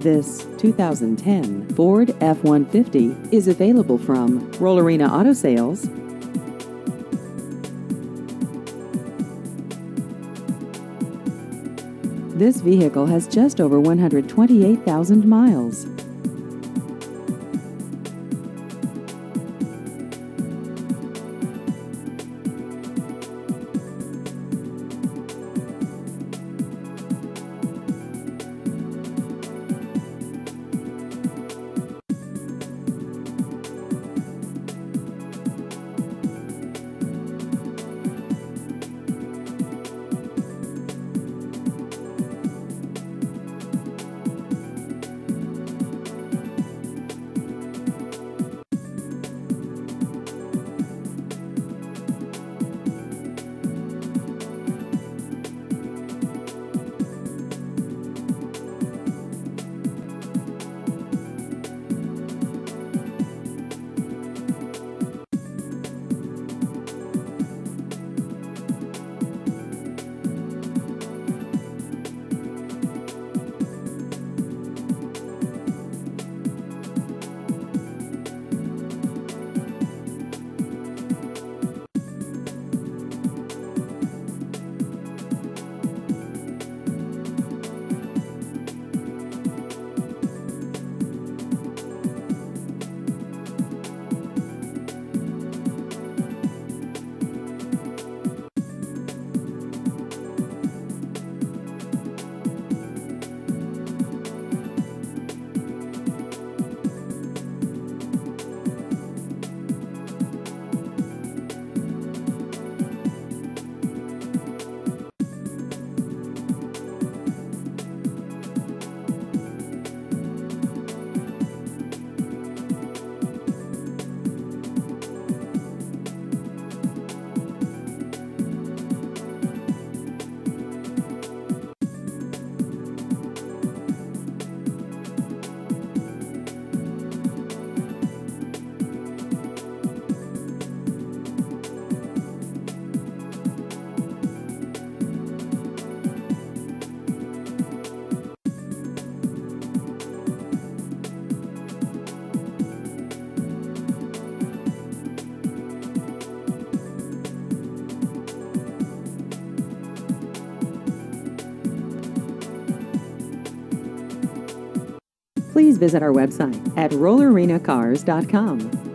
This 2010 Ford F-150 is available from Rollerena Auto Sales. This vehicle has just over 128,000 miles. Please visit our website at rollerenacars.com.